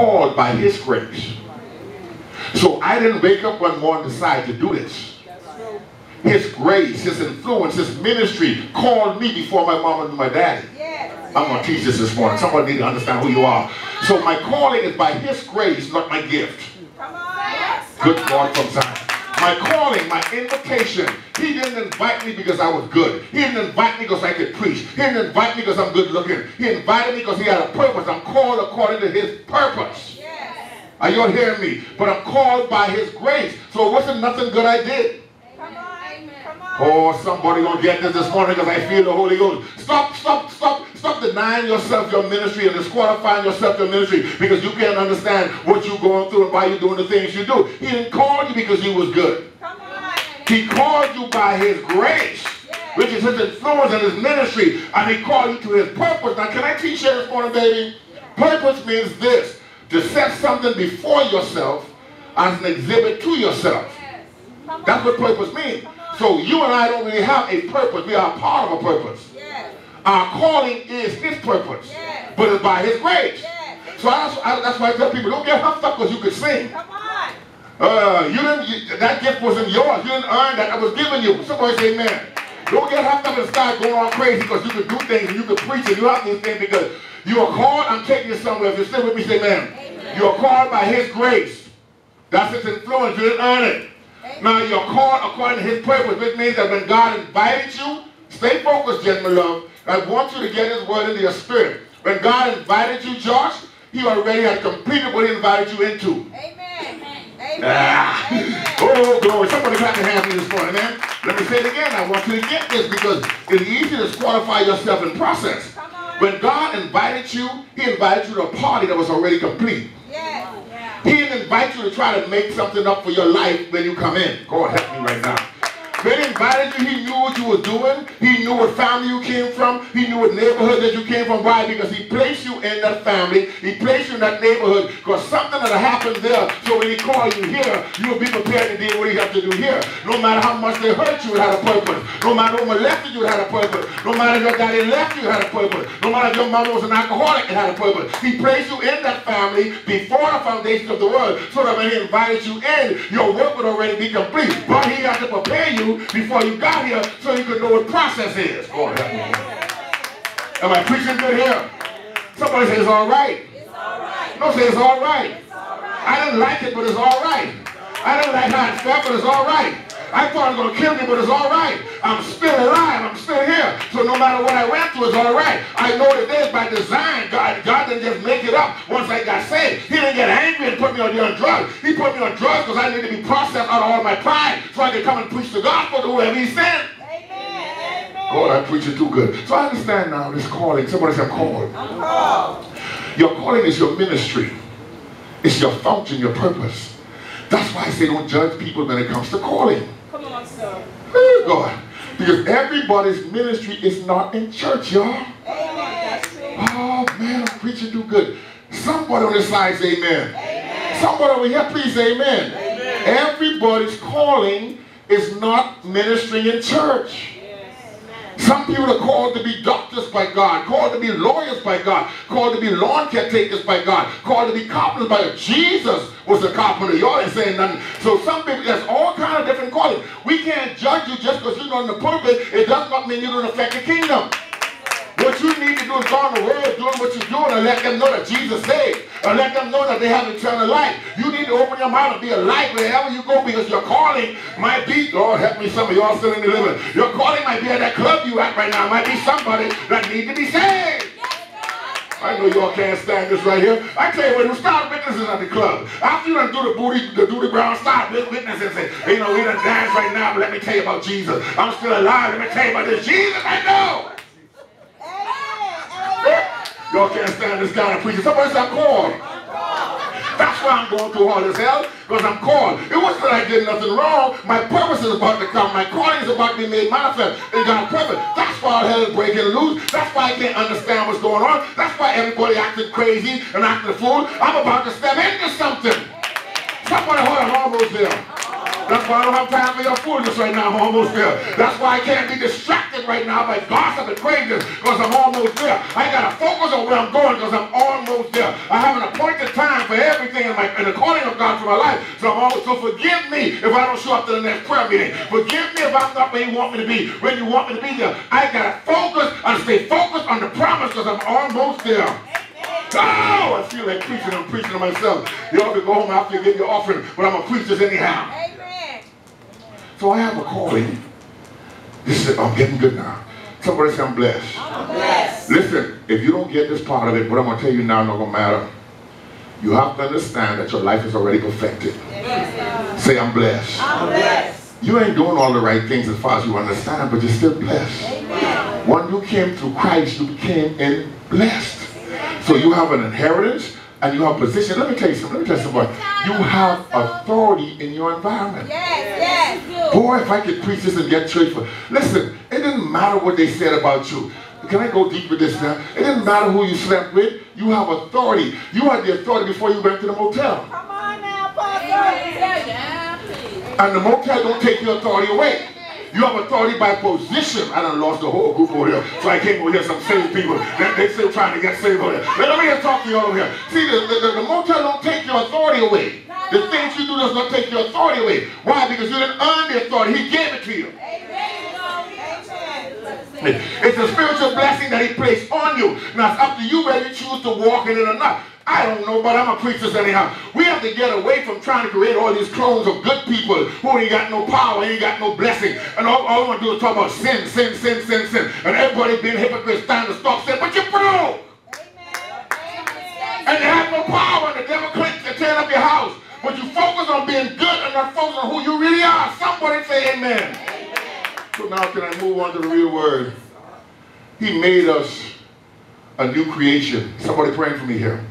called by his grace. So I didn't wake up one morning and decide to do this. His grace, his influence, his ministry called me before my mom and my daddy. I'm going to teach this this morning. Somebody need to understand who you are. So my calling is by his grace, not my gift. Good Lord from Zion. My calling, my invitation. He didn't invite me because I was good. He didn't invite me because I could preach. He didn't invite me because I'm good looking. He invited me because he had a purpose. I'm called according to his purpose. Yes. Are you hearing me? But I'm called by his grace. So it wasn't nothing good I did. Come on, amen. Oh, somebody gonna get this this morning because I feel the Holy Ghost. Stop, stop, stop, stop denying yourself your ministry and disqualifying yourself your ministry because you can't understand what you're going through and why you're doing the things you do. He didn't call you because you was good. He called you by his grace, which is his influence and his ministry, and he called you to his purpose. Now, can I teach you this morning, baby? Purpose means this, to set something before yourself as an exhibit to yourself. That's what purpose means. So you and I don't really have a purpose. We are part of a purpose. Our calling is his purpose. Yes. But it's by his grace. Yes. So that's, I, that's why I tell people, don't get huffed up because you could sing. Come on. Uh, you didn't, you, that gift wasn't yours. You didn't earn that. That was given you. Somebody say amen. Don't get huffed up and start going all crazy because you can do things and you can preach and you have these things because you are called. I'm taking you somewhere. If you're still with me, say amen. amen. You are called by his grace. That's his influence. You didn't earn it. Now you're called according to his purpose, which means that when God invited you, stay focused, gentlemen love. I want you to get his word into your spirit. When God invited you, Josh, he already had completed what he invited you into. Amen. Amen. Ah. Amen. Oh, glory. Somebody clap their hands this morning, man. Let me say it again. I want you to get this because it's easy to disqualify yourself in process. When God invited you, he invited you to a party that was already complete. Yes. He didn't invite you to try to make something up for your life when you come in. God help me right now. When he invited you, he knew what you were doing. He knew what family you came from. He knew what neighborhood that you came from. Why? Because he placed you in that family. He placed you in that neighborhood because something that happened there. So when he called you here, you'll be prepared to do what you have to do here. No matter how much they hurt you, it had a purpose. No matter who molested you, it had a purpose. No matter if your daddy left you, it had a purpose. No matter if your mother was an alcoholic, it had a purpose. He placed you in that family before the foundation of the world so that when he invited you in, your work would already be complete. But he had to prepare you before you got here so you could know what process is. Lord help me. Am I preaching good here? Somebody says it's all right. It's all right. No, say it's all right. It's all right. I didn't like it, but it's all right. I didn't like how it felt, but it's all right. I thought it was going to kill me, but it's all right. I'm still alive. I'm still here. So no matter what I went through, it's all right. I know that this by design. God, God didn't just make it up once I got saved. He didn't get angry and put me on, on drugs. He put me on drugs because I needed to be processed out of all my pride so I could come and preach the gospel to whoever he sent. God, I'm preaching too good. So I understand now this calling. Somebody say, I'm called. I'm called. Your calling is your ministry. It's your function, your purpose. That's why I say don't judge people when it comes to calling. Oh, God. Because everybody's ministry is not in church, y'all. Oh, man, I'm preaching too good. Somebody on this side say amen. amen. Somebody over here, please say amen. amen. Everybody's calling is not ministering in church. Some people are called to be doctors by God, called to be lawyers by God, called to be lawn caretakers by God, called to be carpenters by God. Jesus was a carpenter. Y'all ain't saying nothing. So some people, there's all you just because you're not in the pulpit. It does not mean you don't affect the kingdom. What you need to do is go on the world doing what you're doing and let them know that Jesus saved. And let them know that they have eternal life. You need to open your mouth and be a light wherever you go because your calling might be, Lord help me, some of y'all still in the living. Your calling might be at that club you at right now. Might be somebody that need to be saved. I know y'all can't stand this right here. I tell you what, we start witnesses at the club. After you done do the booty, the do the start witnesses and say, you know, we done dance right now, but let me tell you about Jesus. I'm still alive. Let me tell you about this Jesus I know. Y'all can't stand this guy of preaching. Somebody say, I'm. That's why I'm going through all this hell, because I'm called. It wasn't that I did nothing wrong. My purpose is about to come. My calling is about to be made manifest in God's purpose. That's why hell is breaking loose. That's why I can't understand what's going on. That's why everybody acting crazy and acting fool. I'm about to step into something. Somebody hold almost there. That's why I don't have time for your foolishness right now. I'm almost there. That's why I can't be distracted right now by gossip and craziness because I'm almost there. I got to focus on where I'm going because I'm almost there. I have an appointed time for everything in, my, in the calling of God for my life. So I'm always, so forgive me if I don't show up to the next prayer meeting. Forgive me if I'm not where you want me to be. When you want me to be there, I got to focus and stay focused on the promise because I'm almost there. Oh, I feel like preaching. I'm preaching to myself. You ought to go home after you give your offering, but I'm going to preach this anyhow. Amen. So I have a calling. This is, I'm getting good now. Somebody say I'm blessed. I'm blessed. Listen, if you don't get this part of it, what I'm going to tell you now not going to matter. You have to understand that your life is already perfected. Yes. Say I'm blessed. I'm blessed. You ain't doing all the right things as far as you understand, but you're still blessed. Amen. When you came through Christ, you became in blessed. So you have an inheritance and you have position. Let me tell you something. Let me tell you something. You have authority in your environment. Yes, yes. Boy, if I could preach this and get church for listen, it didn't matter what they said about you. Can I go deep with this now? It didn't matter who you slept with. You have authority. You had the authority before you went to the motel. Come on now, Pastor. And the motel don't take your authority away. You have authority by position. I done lost the whole group over here. So I came over here, some saved people. They, they still trying to get saved over here. Let me talk to y'all over here. See, the, the, the, motel don't take your authority away. The things you do does not take your authority away. Why? Because you didn't earn the authority. He gave it to you. Amen. It's a spiritual blessing that he placed on you. Now it's up to you whether you choose to walk in it or not. I don't know, but I'm a preacher anyhow. We have to get away from trying to create all these clones of good people who ain't got no power, ain't got no blessing. And all, all we want to do is talk about sin, sin, sin, sin, sin. And everybody being hypocrites trying to stop sin. But you're being good and not focus on who you really are. Somebody say amen. amen. So now can I move on to the real word? He made us a new creation. Somebody praying for me here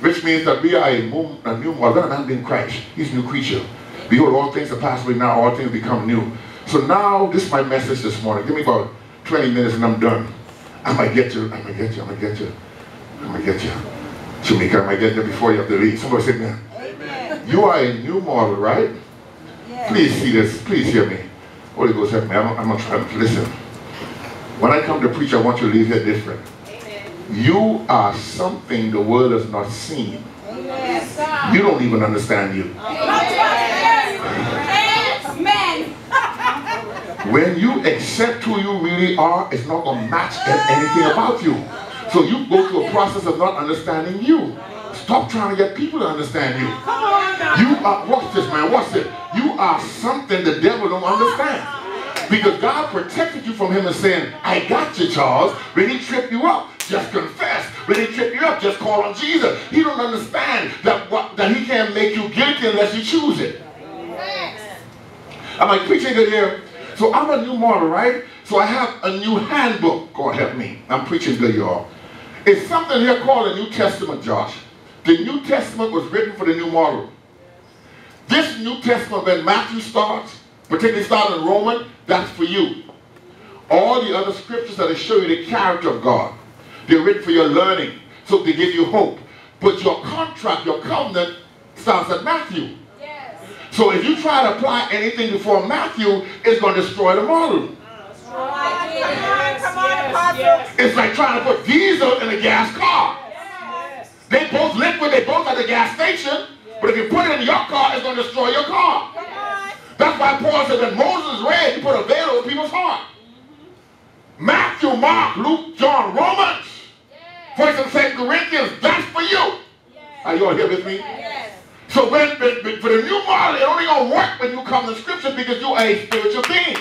which means that we are a, new, a new modern man in Christ. He's a new creature. Behold, all things are passed away now, all things become new. So now, this is my message this morning. Give me about 20 minutes and I'm done. I might get you, I might get you, I might get you, I might get you. Shamika, I might get you before you have to leave. Somebody say amen. Amen. You are a new model, right? Yes. Please see this, please hear me. Holy Ghost help me, I'm, I'm going to try to listen. When I come to preach, I want you to leave here different. You are something the world has not seen. Yes, you don't even understand you. Amen. when you accept who you really are, it's not going to match anything about you. So you go through a process of not understanding you. Stop trying to get people to understand you. You are, watch this man, watch this. You are something the devil don't understand. Because God protected you from him and saying, I got you, Charles. When he tripped you up, just confess. When he trip you up, just call on Jesus. He don't understand that, what, that he can't make you guilty unless you choose it. I'm I preaching good here? So I'm a new model, right? So I have a new handbook. God help me. I'm preaching good, y'all. It's something here called the New Testament, Josh. The New Testament was written for the new model. This New Testament, when Matthew starts, particularly starting in Roman, that's for you. All the other scriptures that show you the character of God. They're written for your learning, so they give you hope. But your contract, your covenant, starts at Matthew. Yes. So if you try to apply anything before Matthew, it's going to destroy the model. It's like trying to put diesel in a gas car. Yes. They both liquid, they both at the gas station, but if you put it in your car, it's going to destroy your car. That's why Paul said that Moses read, he put a veil over people's heart. Matthew, Mark, Luke, John, Romans. First and Second Corinthians, that's for you. Are you all here with me? So when, when, for the new model, it only gonna work when you come to Scripture because you are a spiritual being.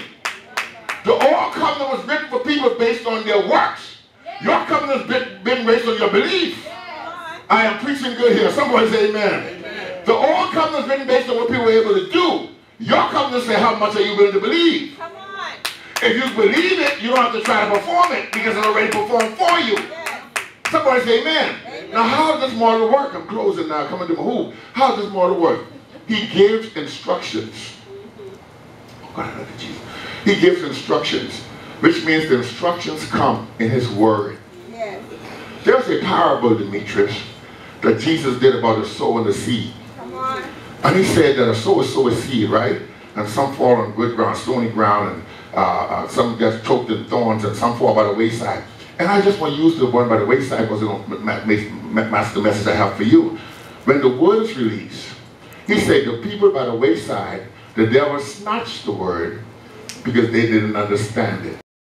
The old covenant was written for people based on their works. Your covenant has been, been based on your belief. I am preaching good here. Somebody say amen. The old covenant is written based on what people were able to do. Your covenant say how much are you willing to believe. Come on. If you believe it, you don't have to try to perform it because it's already performed for you. Somebody say amen. amen. Now, how does this model work? I'm closing now, coming to my hoop. How does this model work? He gives instructions. Oh, God, I love Jesus. he gives instructions, which means the instructions come in his word. Yes. There's a parable, Demetrius, that Jesus did about the sower and the seed. And he said that a sower sows a seed, right? And some fall on good ground, stony ground, and uh, uh, some get choked in thorns, and some fall by the wayside. And I just want to use the by the wayside because it the message I have for you. when the word is released, he said the people by the wayside, the devil snatched the word because they didn't understand it.